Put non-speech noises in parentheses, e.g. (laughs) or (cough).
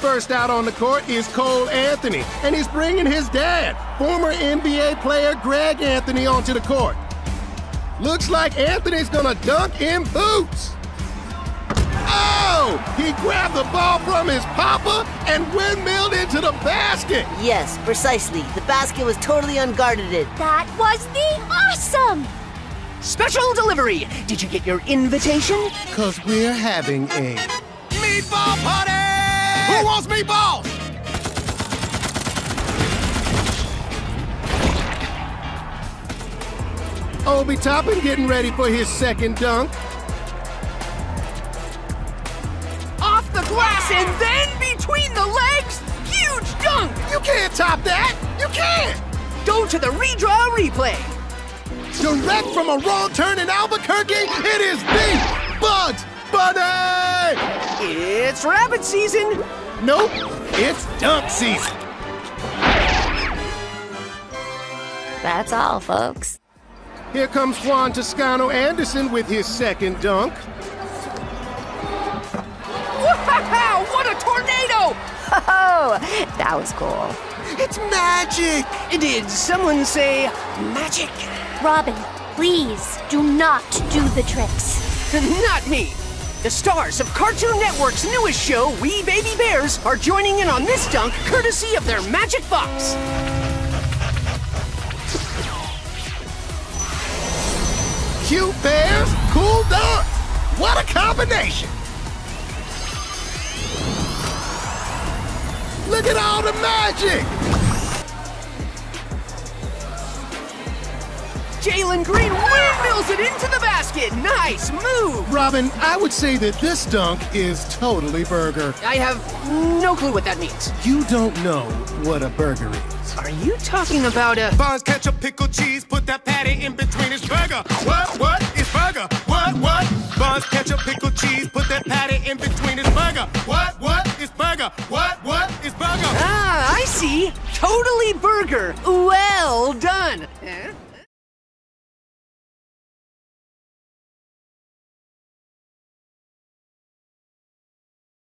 First out on the court is Cole Anthony, and he's bringing his dad, former NBA player Greg Anthony, onto the court. Looks like Anthony's gonna dunk in boots. Oh! He grabbed the ball from his papa and windmilled into the basket. Yes, precisely. The basket was totally unguarded. That was the awesome! Special delivery! Did you get your invitation? Cause we're having a Meatball party! Who wants meatballs? Obi Toppin getting ready for his second dunk. Off the glass and then between the legs! Huge dunk! You can't top that! You can't! Go to the redraw replay! Direct from a wrong turn in Albuquerque, it is the Bugs Bunny! It's rabbit season! Nope, it's dunk season. That's all, folks. Here comes Juan Toscano Anderson with his second dunk. Wow! What a tornado! Oh, that was cool. It's magic! Did someone say magic? Robin, please do not do the tricks. (laughs) Not me! The stars of Cartoon Network's newest show, We Baby Bears, are joining in on this dunk courtesy of their magic box. Cute bears, cool dunk. What a combination! Look at all the magic! Jalen Green windmills it into the basket. Nice move. Robin, I would say that this dunk is totally burger. I have no clue what that means. You don't know what a burger is. Are you talking about a? Buns, ketchup, pickle, cheese, put that patty in between his burger. What, what is burger? What, what? Buns, ketchup, pickle, cheese, put that patty in between his burger. What, what is burger? What, what is burger? Ah, I see. Totally burger. Well done. Eh?